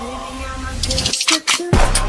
Living on my good